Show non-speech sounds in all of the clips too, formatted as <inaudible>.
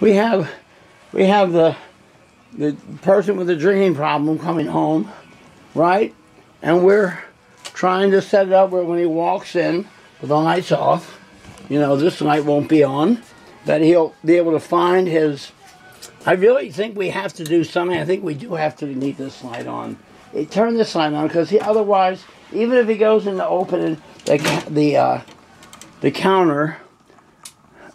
we have we have the the person with the drinking problem coming home, right? And we're trying to set it up where when he walks in with the lights off, you know, this light won't be on, that he'll be able to find his. I really think we have to do something. I think we do have to leave this light on. Eh, turn this light on because otherwise, even if he goes in to open the the uh, the counter,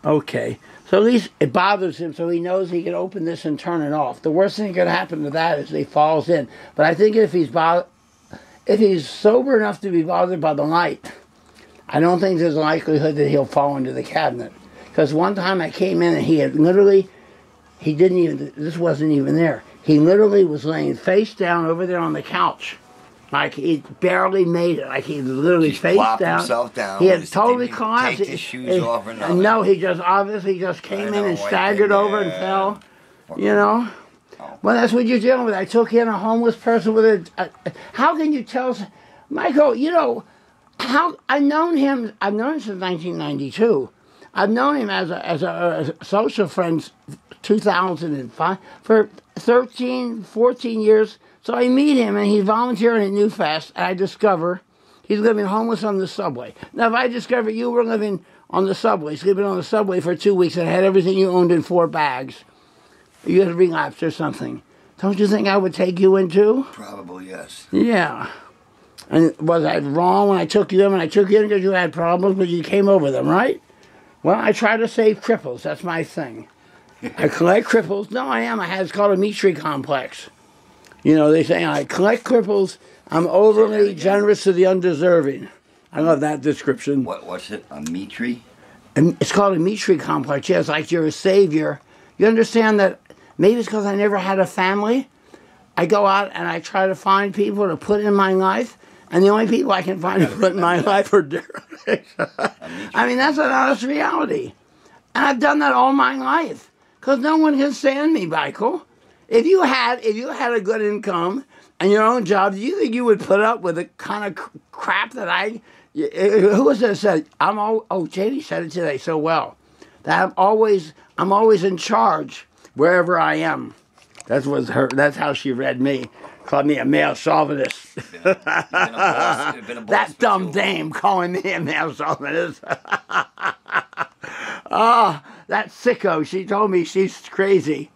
okay. So at least it bothers him, so he knows he can open this and turn it off. The worst thing that could happen to that is he falls in. But I think if he's if he's sober enough to be bothered by the light, I don't think there's a likelihood that he'll fall into the cabinet. Because one time I came in and he had literally, he didn't even, this wasn't even there. He literally was laying face down over there on the couch. Like he barely made it. Like he literally He face down. himself down. He had totally collapsed. take his shoes off or nothing. No, he just obviously just came in and staggered over and fell. You know. Oh. Well, that's what you're dealing with. I took in a homeless person with a. a how can you tell, Michael? You know, how I've known him. I've known him since 1992. I've known him as a as a, a social friend, 2005 for 13, 14 years. So I meet him and he's volunteering at NewFest, and I discover he's living homeless on the subway. Now, if I discover you were living on the subway, sleeping on the subway for two weeks and had everything you owned in four bags, you had relapsed or something. Don't you think I would take you in too? Probably yes. Yeah. And was I wrong when I took you in? When I took you in because you had problems, but you came over them, right? Well, I try to save cripples. That's my thing. I collect cripples. No, I am. I have, it's called a Metri complex. You know, they say I collect cripples. I'm overly generous to the undeserving. I love that description. What was it? A Metri? And it's called a Metri complex. Yeah, it's like you're a savior. You understand that maybe it's because I never had a family. I go out and I try to find people to put in my life, and the only people I can find to put in my <laughs> life are derelicts. <laughs> I mean, that's an honest reality. And I've done that all my life because no one can stand me, Michael. If you had, if you had a good income and your own job, do you think you would put up with the kind of cr- crap that I? uh, Who was that said? I'm all. Oh, JD said it today so well. That I'm always, I'm always in charge wherever I am. That's was her. That's how she read me. Called me a male chauvinist. You've been a boss. You've been a boss that dumb dame calling me a male chauvinist. <laughs> Ah, that sicko. She told me she's crazy.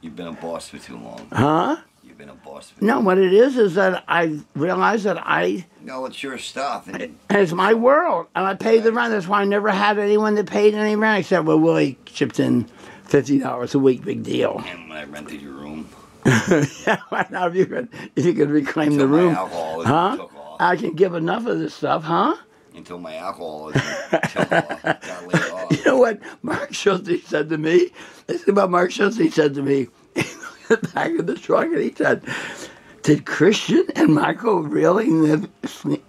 You've been a boss for too long. Huh? You've been a boss for No, what it is is that I realize that I No, it's your stuff. And and it's my world, and I pay the rent. That's why I never had anyone that paid any rent except well, Willie chipped in fifty dollars a week. Big deal. and when I rented your room, <laughs> yeah, why not? If you could, if you could reclaim the until my room, huh? I can give enough of this stuff, huh? until my alcoholism took off. Got laid off. <laughs> You know what Mark Schulte said to me? This is about Mark Schulte. He said to me, <laughs> in the back of the truck, and he said, "Did Christian and Michael really live sleep,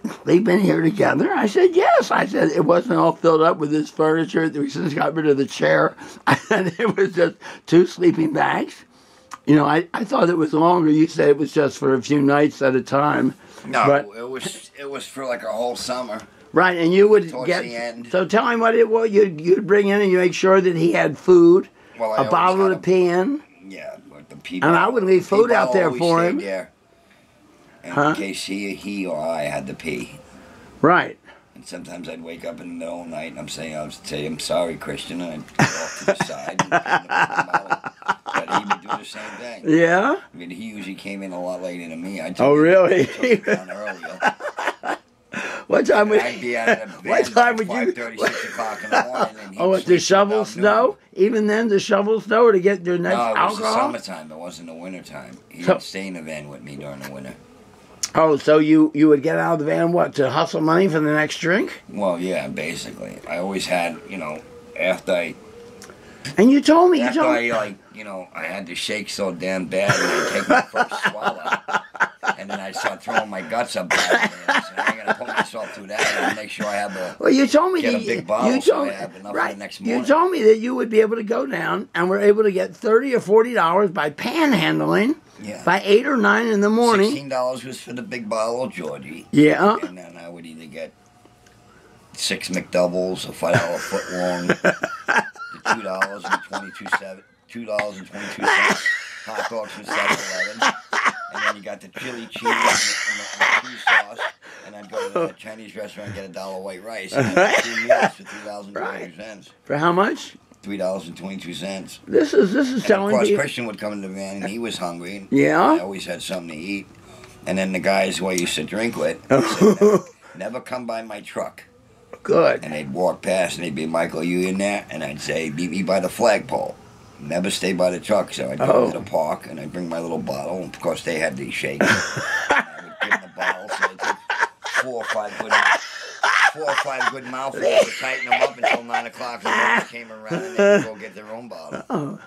in here together?" I said, "Yes." I said it wasn't all filled up with this furniture. We just got rid of the chair. Said it was just two sleeping bags. You know, I, I thought it was longer. You said it was just for a few nights at a time. No, But- it was it was for like a whole summer. Right, and you would get. the end. So tell him what it was. You'd, you'd bring in and you make sure that he had food, Well, a bottle to a- pee in. Yeah, but the pee And I would leave food out there for him. There, in case he, he or I had to pee. Right. And sometimes I'd wake up in the middle of the night and I'm saying, I would say, I'm sorry, Christian. And I'd go off to the side and pee in the pee bottle. But he would do the same thing. Yeah. I mean, he usually came in a lot later than me. I took Oh, really? I took it down earlier. <laughs> What time would? I'd be out of the <laughs> What time would you? 5:30, 6 o'clock in the morning. And <laughs> Oh, what, to sleep shovel snow? Even then, to shovel snow to get your next No, it was alcohol? the summertime. It wasn't the wintertime. He So- would stay in the van with me during the winter. Oh, so you you would get out of the van what to hustle money for the next drink? Well, yeah, basically. I always had, you know, after I, And you told me you after told I, like, you know, I had to shake so damn bad and I'd take my first <laughs> swallow. And then I'd start throwing my guts up bad. And I gotta put myself through that and make sure I have a. Well, you told me Get that a big you- bottle you so told I have enough for the right. next You told me that you would be able to go down and we're able to get thirty or forty dollars by panhandling Yeah. by eight or nine in the morning. Sixteen dollars was for the big bottle of Georgi, Yeah. and then I would either get six McDoubles, a five dollar foot long, <laughs> two dollars and twenty two seven two dollars and twenty two cents. Hot dogs from Seven Eleven. And then you got the chili cheese and the, and the, and the cheese sauce. And I'd go to the Chinese restaurant and get a dollar white rice. And <laughs> two meals for three dollars and twenty two cents. For how much? Three dollars and twenty two cents. This is this is And of telling course me. Christian would come in the van and he was hungry. I Yeah. always had something to eat. And then the guys who I used to drink with <laughs> said, never, never come by my truck. Good. And they'd walk past and they'd be, Michael, you in there? And I'd say, meet me by the flagpole. Never stay by the truck. So I'd go Oh. to the park and I'd bring my little bottle. And of course, they had these shakes. I would give them the bottle. So they took four or five good, four or five good mouthfuls to tighten them up until nine o'clock. And they came around and they could go get their own bottle. Oh,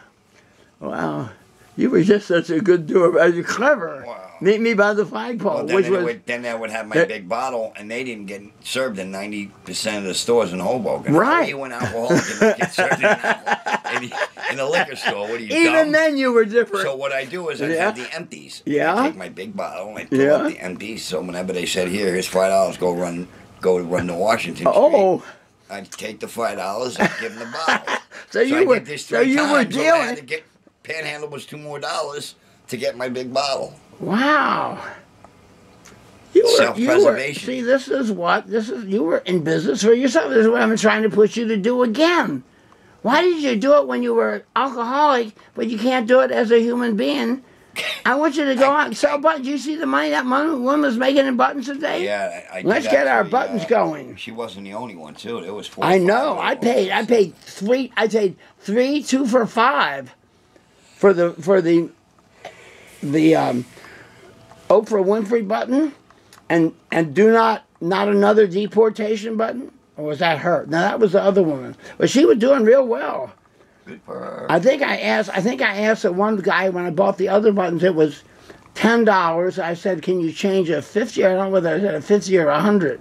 wow. You were just such a good doer. You're clever. Wow. Meet me by the flagpole, Well, then, which was would, then I would have my That- big bottle, and they didn't get served in ninety percent of the stores in Hoboken. Right. You an alcoholic get served in, alcohol- in, in a liquor store? What are you even dumb? then you were different. So what I do is I Yeah. have the empties. Yeah. I take my big bottle and I fill Yeah. up the empties. So whenever they said, "Here, here's five dollars, go run, go run to Washington Street," oh, I'd take the five dollars and give them the bottle. <laughs> so you I were so you were times, so I had to dealing. get panhandle was two more dollars to get my big bottle. Wow. You were, you were, see, this is what this is. You were in business for yourself. This is what I'm trying to push you to do again. Why did you do it when you were alcoholic, but you can't do it as a human being? I want you to go out and sell buttons. You see the money that woman was making in buttons today? Yeah, I, I Let's get our buttons uh, going. She wasn't the only one too. It was four. I know. I paid. I paid three. I paid three, two for five, for the for the the um, Oprah Winfrey button, and and do not not another deportation button. Or was that her? No, that was the other woman. But she was doing real well. I think I asked. I think I asked the one guy when I bought the other buttons. It was ten dollars. I said, "Can you change a fifty? I don't know whether I said a fifty or a hundred.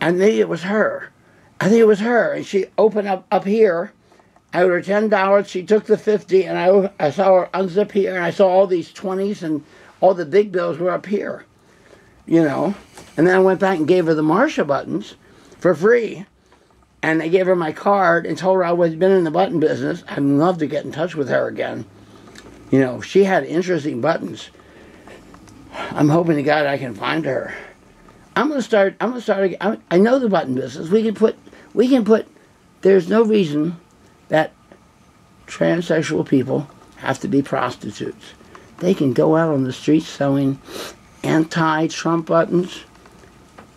I think it was her. I think it was her, and she opened up up here. I owed her ten dollars. She took the fifty, and I I saw her unzip here, and I saw all these twenties, and all the big bills were up here. You know, and then I went back and gave her the Marsha buttons for free. And I gave her my card and told her I was been in the button business. I'd love to get in touch with her again. You know, she had interesting buttons. I'm hoping to God I can find her. I'm gonna start. I'm gonna start. I, I know the button business. We can put. We can put. There's no reason that transsexual people have to be prostitutes. They can go out on the streets selling anti-Trump buttons,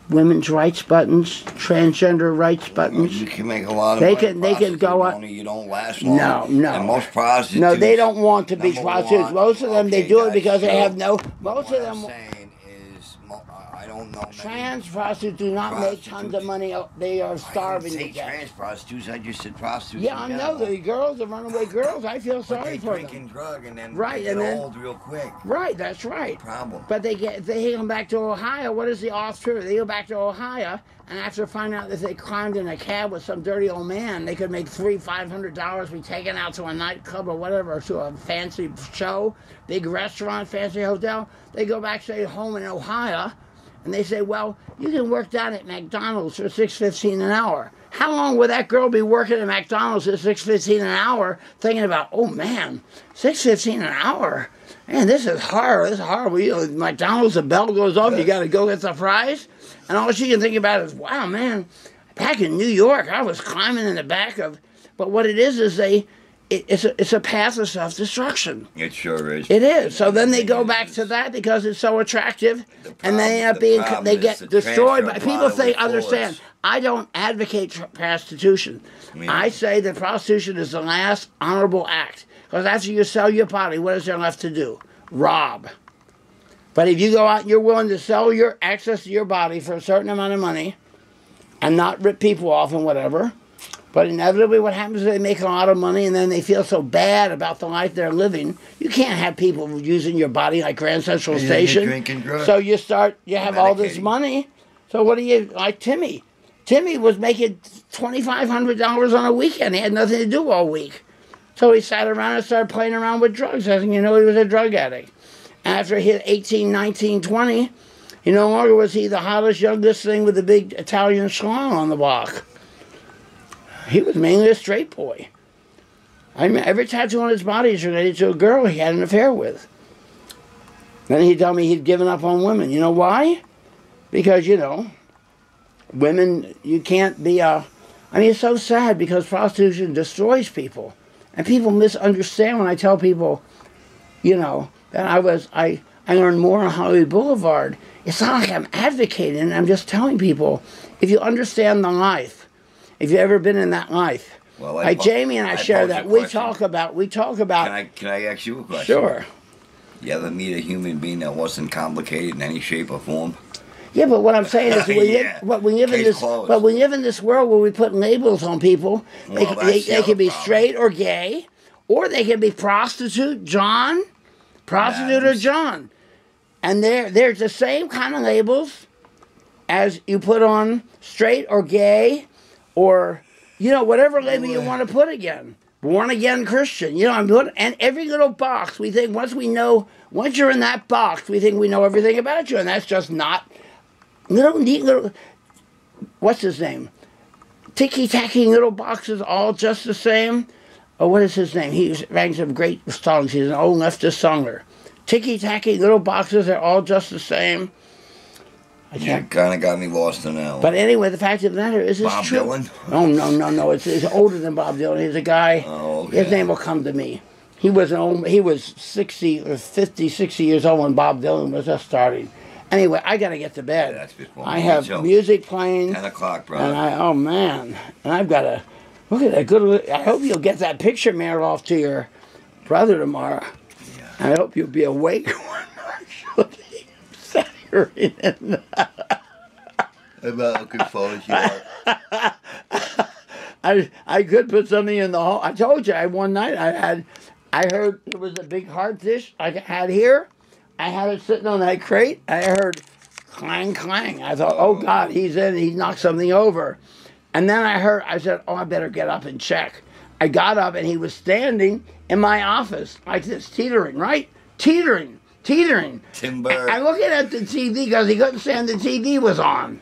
women's rights buttons, transgender rights buttons. You can make a lot of They money can- they can go out- You don't last long. No, no. And most prostitutes. No, they don't want to be prostitutes. one- Most of them, they okay, do it because they have no. Most of them, saying is, mo- I don't know. trans prostitutes do not make tons of money. They are I starving didn't say trans prostitutes. I just said prostitutes. Yeah, I know the girls, the runaway girls. I feel sorry for drink them. drug and then Right, they get and then- old real quick. Right, that's right. Problem. But they get they come back to Ohio. What is the off truth? They go back to Ohio, and after finding out that they climbed in a cab with some dirty old man, they could make three, five hundred dollars, be taken out to a nightclub or whatever, to a fancy show, big restaurant, fancy hotel. They go back, say, home in Ohio, and they say, "Well, you can work down at McDonald's for six fifteen an hour." How long would that girl be working at McDonald's at six fifteen an hour, thinking about, "Oh man, six fifteen an hour"? Man, this is hard. This is horrible. You know, McDonald's, the bell goes off, you got to go get the fries. And all she can think about is, wow, man, back in New York, I was climbing in the back of. But what it is, is they, it, it's, a, it's a path of self destruction. It sure is. It is. So then they go back to that because it's so attractive, The and they end up problem- being the they get the destroyed. By people think understand. force. I don't advocate tr- prostitution. Me I say that prostitution is the last honorable act because after you sell your body, what is there left to do? Rob. But if you go out and you're willing to sell your access to your body for a certain amount of money, and not rip people off and whatever. But inevitably, what happens is they make a lot of money and then they feel so bad about the life they're living. You can't have people using your body like Grand Central Yeah, Station. drink and drug. So you start, you have all this money. So what do you like, Timmy? Timmy was making twenty five hundred dollars on a weekend. He had nothing to do all week, so he sat around and started playing around with drugs. As you know, he was a drug addict. After he hit 18, 19, 20, he no longer was he the hottest, youngest thing with the big Italian schlong on the block. He was mainly a straight boy. I mean, every tattoo on his body is related to a girl he had an affair with. Then he told me he'd given up on women. You know why? Because, you know, women, you can't be a. I mean, it's so sad because prostitution destroys people. And people misunderstand when I tell people, you know, that I was, I, I learned more on Hollywood Boulevard. It's not like I'm advocating, I'm just telling people if you understand the life, if you've ever been in that life, Well, I like Jamie and I, I share that. We talk about, we talk about, Can I can I ask you a question? sure. You ever meet a human being that wasn't complicated in any shape or form? Yeah, but what I'm saying is, <laughs> we Yeah. live, what we live in this, closed. but we live in this world where we put labels on people. They, Well, they, they can be problem. straight or gay, or they can be prostitute, John, prostitute or John, and they're they're the same kind of labels as you put on straight or gay, or you know whatever label you want to put again. Born again Christian, you know, I'm put, and every little box we think once we know, once you're in that box, we think we know everything about you, and that's just not little neat little what's his name? Ticky tacky little boxes all just the same? Oh what is his name? He sang some great songs. He's an old leftist songer ticky tacky little boxes are all just the same I You can't kind of got me lost in that. one. but anyway the fact of the matter is it's Bob true Dylan? oh no no no it's, it's older than Bob Dylan he's a guy Oh, his name will come to me he was an old, he was 60 or 50 60 years old when Bob Dylan was just starting anyway I gotta get to bed Yeah, that's before I have too. music playing Ten o'clock, brother. and I, oh man, and I've got to look at that good. I hope you'll get that picture mailed off to your brother tomorrow. Yeah. I hope you'll be awake <laughs> when <laughs> I'm not looking forward to you. I I could put something in the hall. I told you, I one night I had, I heard it was a big hard dish I had here. I had it sitting on that crate. I heard clang clang. I thought, oh God, he's in. He knocked something over, and then I heard. I said, oh, I better get up and check. I got up and he was standing in my office like this, teetering, right, teetering, teetering. Timber. I'm looking at the TV because he couldn't stand the TV was on.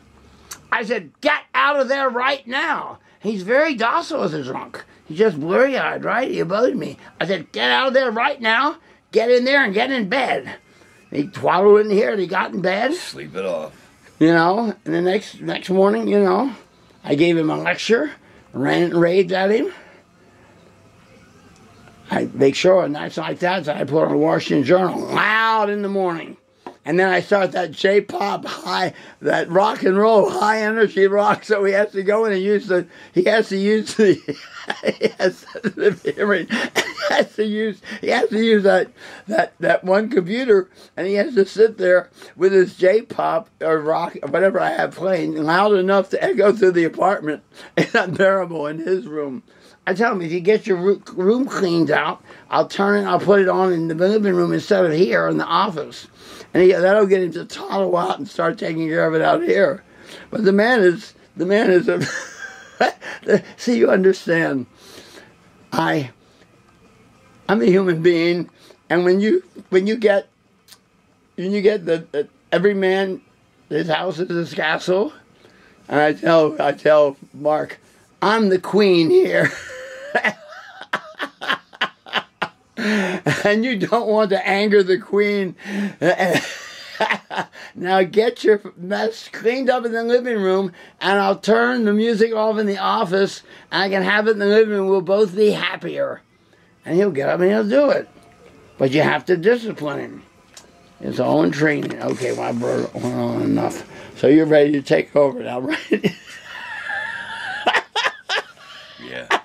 I said, get out of there right now. He's very docile as a drunk. He's just blurry eyed, right? He abode me. I said, get out of there right now. Get in there and get in bed. He twaddled in here and he got in bed, Sleep it off. you know. And the next next morning, you know, I gave him a lecture, ran raved at him. I make sure on nights like that, that I put on a Washington Journal loud in the morning. And then I start that J-pop high, that rock and roll high energy rock. So he has to go in and use the, he has to use the, <laughs> he has sensitive. He has to use, he has to use that, that, that one computer, and he has to sit there with his J-pop or rock or whatever I have playing loud enough to echo through the apartment. <laughs> It's unbearable in his room. I tell him if you get your room cleaned out, I'll turn it. I'll put it on in the living room instead of here in the office, and he, that'll get him to toddle out and start taking care of it out here. But the man is the man is a. <laughs> see, you understand. I. I'm a human being, and when you when you get when you get the, the every man, his house is his castle, and I tell I tell Mark, I'm the queen here. and you don't want to anger the queen. now get your mess cleaned up in the living room, and I'll turn the music off in the office, and I can have it in the living room. We'll both be happier. And he'll get up and he'll do it. But you have to discipline him. It's all in training. Okay, my brother went on enough. So you're ready to take over now, right? <laughs> Yeah.